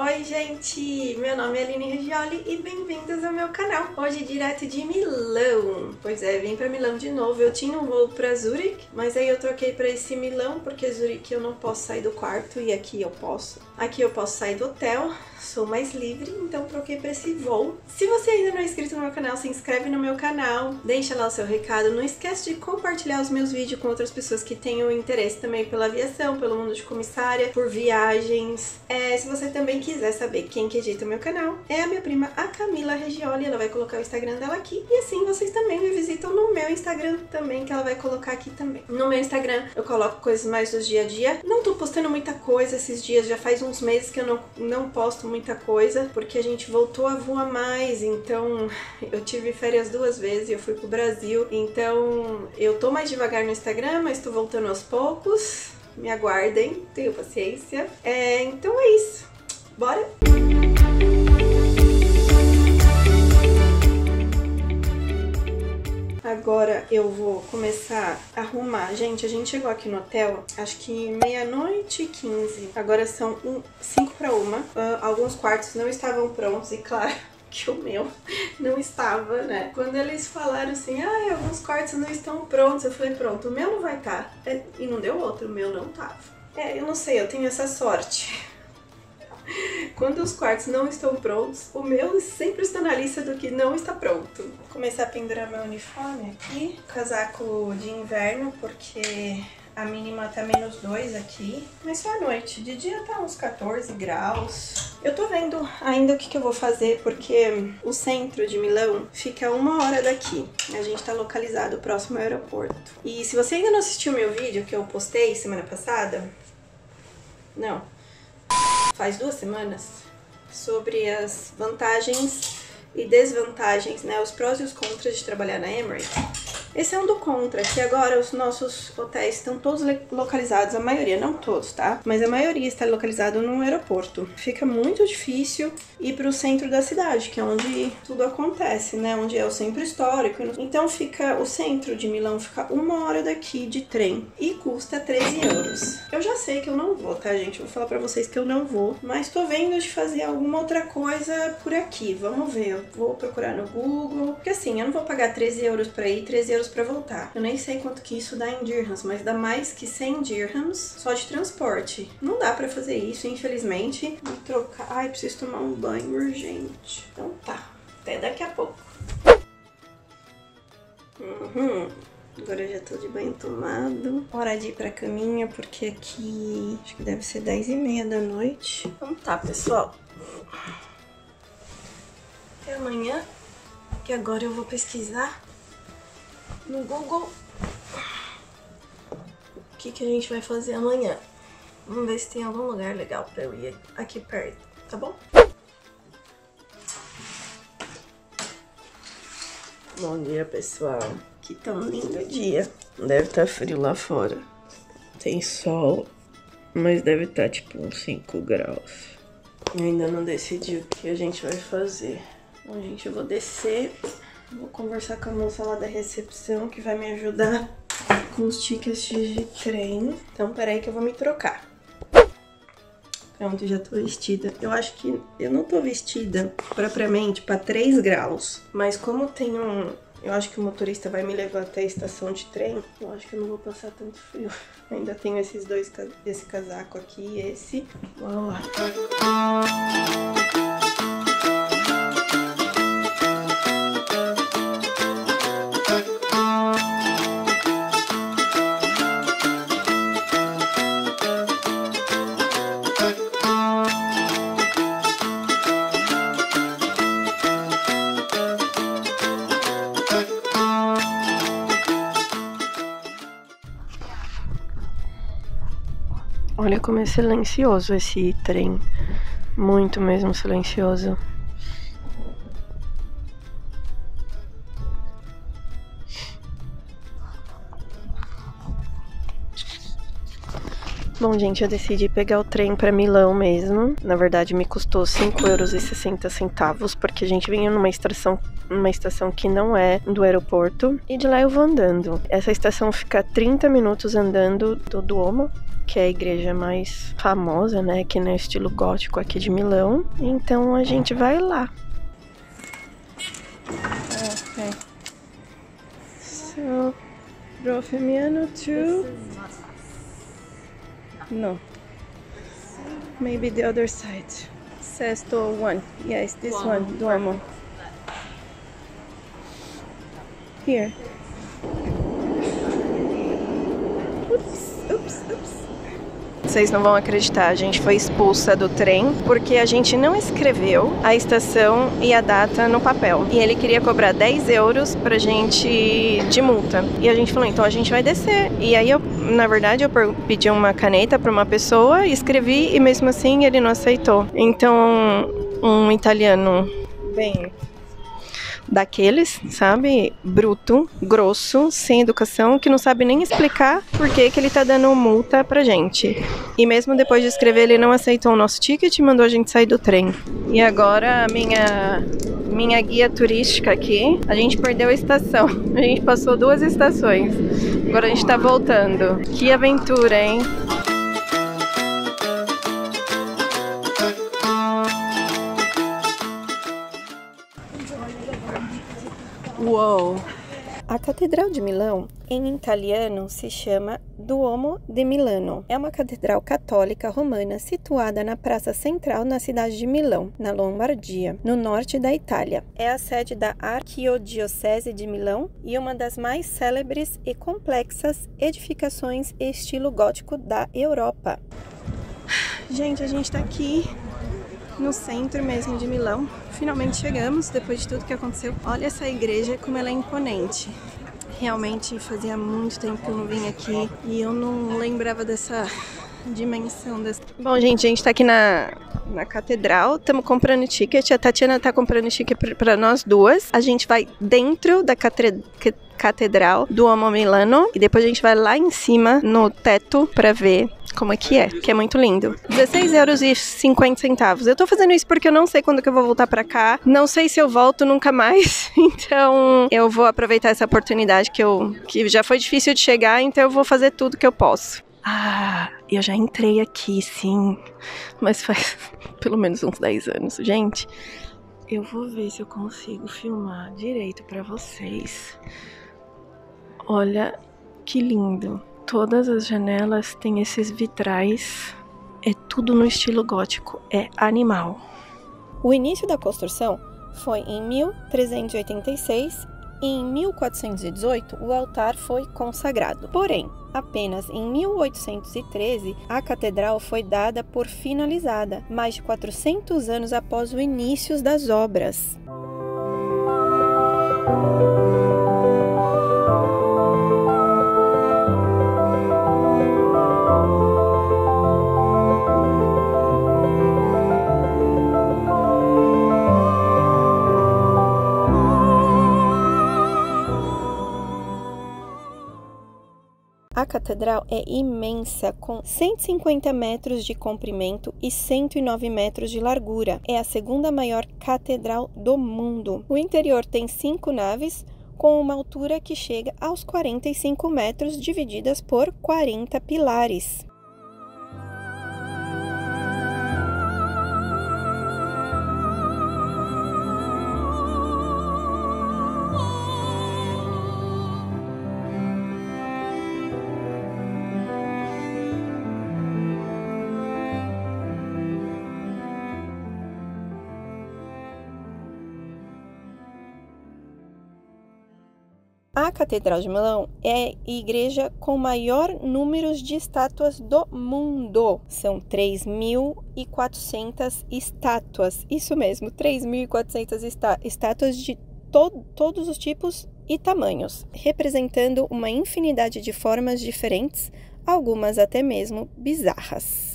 Oi, gente! Meu nome é Aline Regioli e bem-vindos ao meu canal. Hoje direto de Milão. Pois é, vim para Milão de novo. Eu tinha um voo para Zurich, mas aí eu troquei para esse Milão porque Zurich eu não posso sair do quarto e aqui eu posso. Aqui eu posso sair do hotel, sou mais livre, então troquei para esse voo. Se você ainda não é inscrito no meu canal, se inscreve no meu canal, deixa lá o seu recado. Não esquece de compartilhar os meus vídeos com outras pessoas que tenham interesse também pela aviação, pelo mundo de comissária, por viagens. É, se você também quiser saber quem que edita o meu canal, é a minha prima, a Camila Regioli. Ela vai colocar o Instagram dela aqui. E assim vocês também me visitam no meu Instagram também, que ela vai colocar aqui também. No meu Instagram eu coloco coisas mais do dia a dia. Não tô postando muita coisa esses dias, já faz uns meses que eu não, não posto muita coisa, porque a gente voltou a voar mais, então eu tive férias duas vezes e eu fui pro Brasil. Então eu tô mais devagar no Instagram, mas tô voltando aos poucos. Me aguardem, tenham paciência. É, então é isso. Bora? Agora eu vou começar a arrumar. Gente, a gente chegou aqui no hotel, acho que meia-noite e 15. Agora são 5 para uma. Uh, alguns quartos não estavam prontos e, claro, que o meu não estava, né? Quando eles falaram assim, ah, alguns quartos não estão prontos, eu falei, pronto, o meu não vai estar. Tá. E não deu outro, o meu não tava. É, eu não sei, eu tenho essa sorte. Quando os quartos não estão prontos, o meu sempre está na lista do que não está pronto. Vou começar a pendurar meu uniforme aqui, casaco de inverno, porque a mínima tá menos 2 aqui, mas só à noite. De dia tá uns 14 graus. Eu tô vendo ainda o que, que eu vou fazer, porque o centro de Milão fica uma hora daqui. A gente tá localizado próximo ao aeroporto. E se você ainda não assistiu meu vídeo que eu postei semana passada... Não, faz duas semanas, sobre as vantagens e desvantagens, né, os prós e os contras de trabalhar na Emirates. Esse é um do contra, que agora os nossos hotéis estão todos localizados, a maioria, não todos, tá? Mas a maioria está localizado num aeroporto. Fica muito difícil ir para o centro da cidade, que é onde tudo acontece, né? Onde é o centro histórico. Então fica o centro de Milão fica uma hora daqui de trem e custa 13 euros. Eu já sei que eu não vou, tá, gente? Vou falar para vocês que eu não vou, mas tô vendo de fazer alguma outra coisa por aqui. Vamos ver. Eu vou procurar no Google, porque assim, eu não vou pagar 13 euros para ir, 13 euros para voltar. Eu nem sei quanto que isso dá em dirhams, mas dá mais que 100 dirhams só de transporte. Não dá para fazer isso, infelizmente. Vou trocar. Ai, preciso tomar um banho urgente. Então tá, até daqui a pouco. Uhum. Agora eu já tô de banho tomado. Hora de ir pra caminha, porque aqui acho que deve ser 10 e meia da noite. Então tá, pessoal. Até amanhã, que agora eu vou pesquisar no Google o que, que a gente vai fazer amanhã. Vamos ver se tem algum lugar legal pra eu ir aqui perto, tá bom? Bom dia, pessoal. Que tão lindo dia. Deve estar tá frio lá fora. Tem sol, mas deve estar tá, tipo uns 5 graus. ainda não decidi o que a gente vai fazer. Bom, gente, eu vou descer Vou conversar com a moça lá da recepção que vai me ajudar com os tickets de trem. Então, peraí que eu vou me trocar. Pronto, já tô vestida. Eu acho que eu não tô vestida propriamente para 3 graus. Mas como tem um... Eu acho que o motorista vai me levar até a estação de trem. Eu acho que eu não vou passar tanto frio. Ainda tenho esses dois... Esse casaco aqui e esse. Vamos lá. Olha como é silencioso esse trem. Muito mesmo silencioso. Bom, gente, eu decidi pegar o trem para Milão mesmo. Na verdade, me custou 5,60 euros, porque a gente vinha numa estação, numa estação que não é do aeroporto. E de lá eu vou andando. Essa estação fica 30 minutos andando do Duomo, que é a igreja mais famosa, né, que no estilo gótico aqui de Milão. Então a gente vai lá. Okay. So, Rofemiano 2. No. Maybe the other side. Sesto 1. Yes, this one, Duomo. Here. Vocês não vão acreditar, a gente foi expulsa do trem porque a gente não escreveu a estação e a data no papel. E ele queria cobrar 10 euros pra gente de multa. E a gente falou, então a gente vai descer. E aí eu, na verdade, eu pedi uma caneta pra uma pessoa, escrevi e mesmo assim ele não aceitou. Então, um italiano bem daqueles, sabe? Bruto, grosso, sem educação, que não sabe nem explicar por que, que ele tá dando multa pra gente. E mesmo depois de escrever, ele não aceitou o nosso ticket e mandou a gente sair do trem. E agora a minha minha guia turística aqui, a gente perdeu a estação. A gente passou duas estações. Agora a gente tá voltando. Que aventura, hein? Uou! A Catedral de Milão, em italiano, se chama Duomo de Milano. É uma catedral católica romana situada na praça central na cidade de Milão, na Lombardia, no norte da Itália. É a sede da Arquidiocese de Milão e uma das mais célebres e complexas edificações estilo gótico da Europa. Gente, a gente está aqui no centro mesmo de Milão. Finalmente chegamos, depois de tudo que aconteceu. Olha essa igreja como ela é imponente. Realmente fazia muito tempo que eu não vim aqui e eu não lembrava dessa dimensão dessa. Bom, gente, a gente tá aqui na, na catedral, estamos comprando ticket. A Tatiana tá comprando ticket para nós duas. A gente vai dentro da catedral catedral do Homo Milano e depois a gente vai lá em cima no teto para ver como é que é, que é muito lindo. 16 euros e 50 centavos. Eu tô fazendo isso porque eu não sei quando que eu vou voltar para cá, não sei se eu volto nunca mais, então eu vou aproveitar essa oportunidade que eu que já foi difícil de chegar, então eu vou fazer tudo que eu posso. Ah, eu já entrei aqui, sim, mas faz pelo menos uns 10 anos, gente. Eu vou ver se eu consigo filmar direito para vocês. Olha que lindo todas as janelas têm esses vitrais. É tudo no estilo gótico, é animal. O início da construção foi em 1386 e em 1418 o altar foi consagrado. Porém, apenas em 1813 a catedral foi dada por finalizada, mais de 400 anos após o início das obras. Catedral é imensa, com 150 metros de comprimento e 109 metros de largura. É a segunda maior catedral do mundo. O interior tem cinco naves, com uma altura que chega aos 45 metros, divididas por 40 pilares. A Catedral de Milão é a igreja com maior número de estátuas do mundo. São 3.400 estátuas. Isso mesmo, 3.400 estátuas de to todos os tipos e tamanhos, representando uma infinidade de formas diferentes, algumas até mesmo bizarras.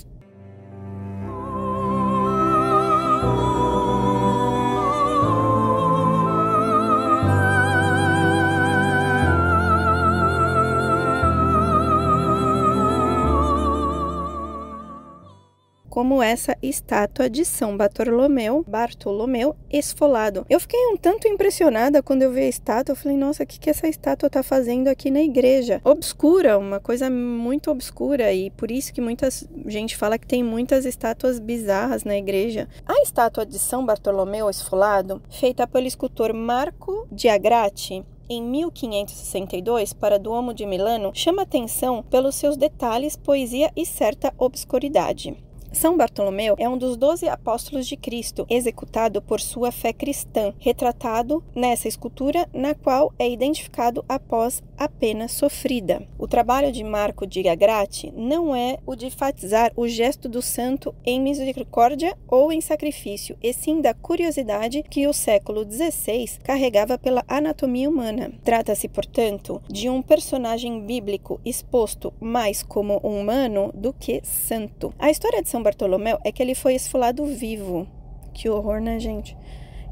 Como essa estátua de São Bartolomeu, Bartolomeu esfolado. Eu fiquei um tanto impressionada quando eu vi a estátua. Eu falei, nossa, o que, que essa estátua está fazendo aqui na igreja? Obscura, uma coisa muito obscura e por isso que muita gente fala que tem muitas estátuas bizarras na igreja. A estátua de São Bartolomeu esfolado, feita pelo escultor Marco Diagrati, em 1562 para Duomo de Milano chama atenção pelos seus detalhes, poesia e certa obscuridade. São Bartolomeu é um dos doze apóstolos de Cristo, executado por sua fé cristã, retratado nessa escultura, na qual é identificado após a pena sofrida. O trabalho de Marco de Gagrati não é o de enfatizar o gesto do santo em misericórdia ou em sacrifício, e sim da curiosidade que o século XVI carregava pela anatomia humana. Trata-se, portanto, de um personagem bíblico exposto mais como humano do que santo. A história de São Bartolomeu é que ele foi esfolado vivo. Que horror, né, gente?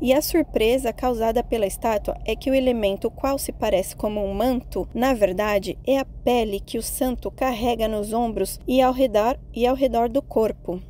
E a surpresa causada pela estátua é que o elemento qual se parece como um manto, na verdade, é a pele que o santo carrega nos ombros e ao redor, e ao redor do corpo.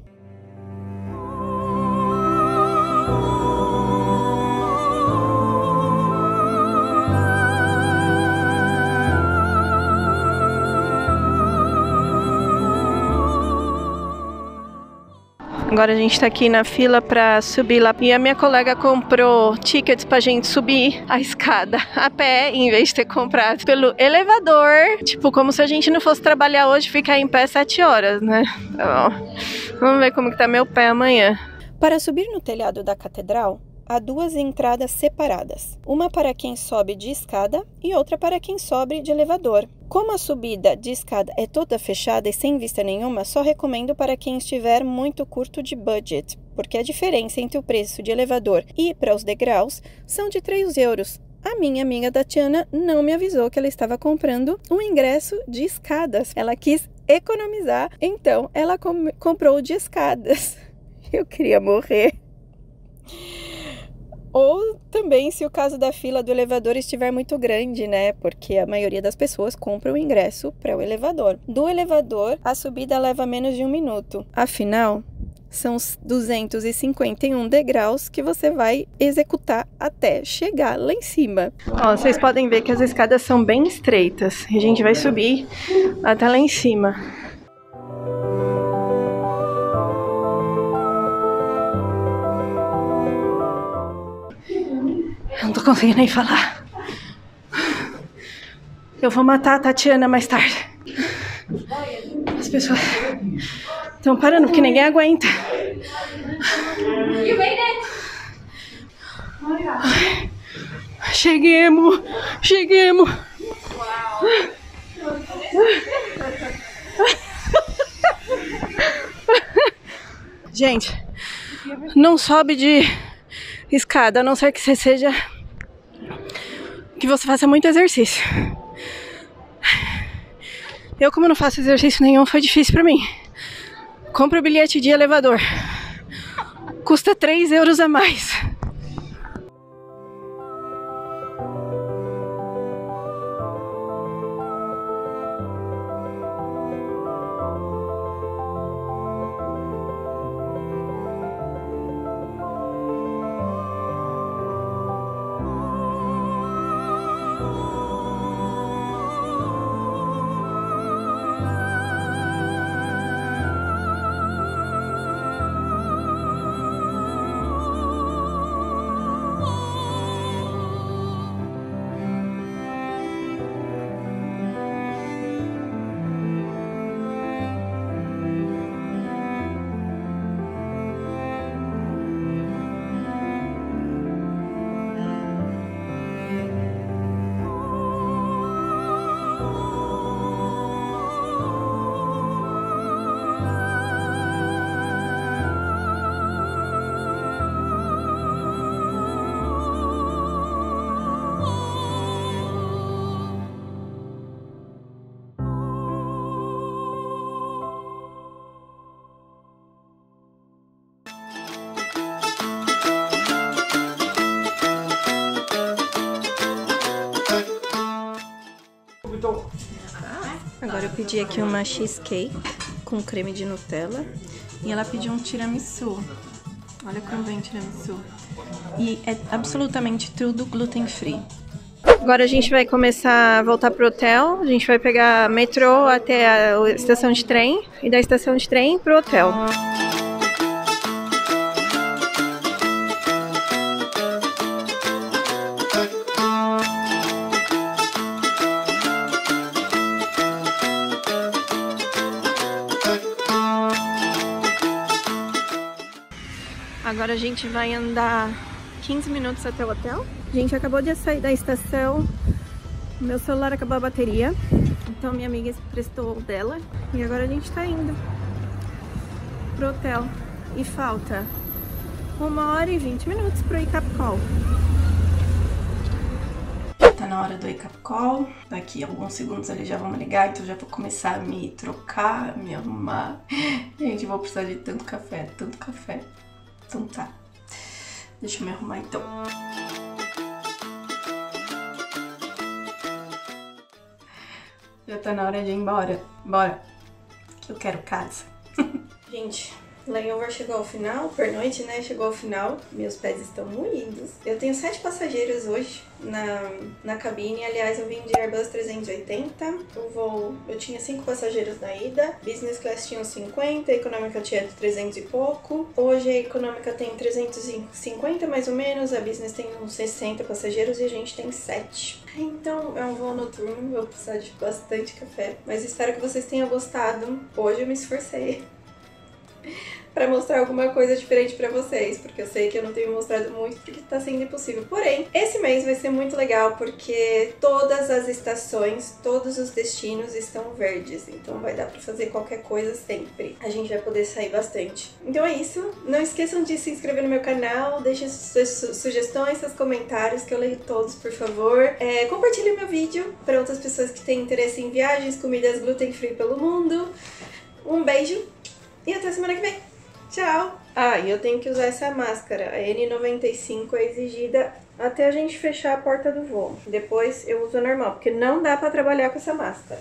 Agora a gente tá aqui na fila para subir lá. E a minha colega comprou tickets pra gente subir a escada a pé, em vez de ter comprado pelo elevador. Tipo, como se a gente não fosse trabalhar hoje ficar em pé sete horas, né? Então, vamos ver como que tá meu pé amanhã. Para subir no telhado da catedral, há duas entradas separadas, uma para quem sobe de escada e outra para quem sobe de elevador. Como a subida de escada é toda fechada e sem vista nenhuma, só recomendo para quem estiver muito curto de budget, porque a diferença entre o preço de elevador e para os degraus são de 3 euros. A minha amiga Tatiana não me avisou que ela estava comprando um ingresso de escadas. Ela quis economizar, então ela com comprou de escadas. Eu queria morrer. Ou também se o caso da fila do elevador estiver muito grande, né? Porque a maioria das pessoas compra o ingresso para o elevador. Do elevador, a subida leva menos de um minuto. Afinal, são 251 degraus que você vai executar até chegar lá em cima. Ó, vocês podem ver que as escadas são bem estreitas. A gente vai subir até lá em cima. Não conseguindo nem falar. Eu vou matar a Tatiana mais tarde. As pessoas estão parando porque ninguém aguenta. cheguemos, cheguemos. Gente, não sobe de escada, a não ser que você seja que você faça muito exercício. Eu, como não faço exercício nenhum, foi difícil para mim. Compre o bilhete de elevador. Custa 3 euros a mais. Agora eu pedi aqui uma cheesecake com creme de Nutella E ela pediu um tiramisu. Olha como vem tiramisu. E é absolutamente tudo gluten free. Agora a gente vai começar a voltar pro hotel. A gente vai pegar metrô até a estação de trem e da estação de trem pro hotel. Agora a gente vai andar 15 minutos até o hotel. A gente acabou de sair da estação. Meu celular acabou a bateria. Então minha amiga prestou o dela. E agora a gente tá indo pro hotel. E falta uma hora e 20 minutos pro Icap Call. Tá na hora do Icap Call. Daqui a alguns segundos eles já me ligar, então já vou começar a me trocar, me arrumar. Gente, vou precisar de tanto café, tanto café. Então tá. Deixa eu me arrumar então. Já tá na hora de ir embora. Bora. Que eu quero casa. Gente, Layover chegou ao final, pernoite, né? Chegou ao final. Meus pés estão moídos. Eu tenho sete passageiros hoje na, na cabine. Aliás, eu vim de Airbus 380. O voo, eu tinha cinco passageiros na ida. Business Class tinha 50, a Econômica tinha 300 e pouco. Hoje a Econômica tem 350 mais ou menos, a Business tem uns 60 passageiros e a gente tem 7. Então é um voo noturno, vou precisar de bastante café. Mas espero que vocês tenham gostado. Hoje eu me esforcei para mostrar alguma coisa diferente para vocês, porque eu sei que eu não tenho mostrado muito porque tá sendo impossível. Porém, esse mês vai ser muito legal porque todas as estações, todos os destinos estão verdes, então vai dar para fazer qualquer coisa sempre. A gente vai poder sair bastante. Então é isso. Não esqueçam de se inscrever no meu canal, deixem suas sugestões, seus comentários que eu leio todos, por favor. É, compartilhe meu vídeo para outras pessoas que têm interesse em viagens, comidas gluten free pelo mundo. Um beijo e até semana que vem. Tchau! Ah, e eu tenho que usar essa máscara. A N95 é exigida até a gente fechar a porta do voo. Depois eu uso normal, porque não dá pra trabalhar com essa máscara.